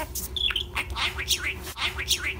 I, I retreat. I retreat.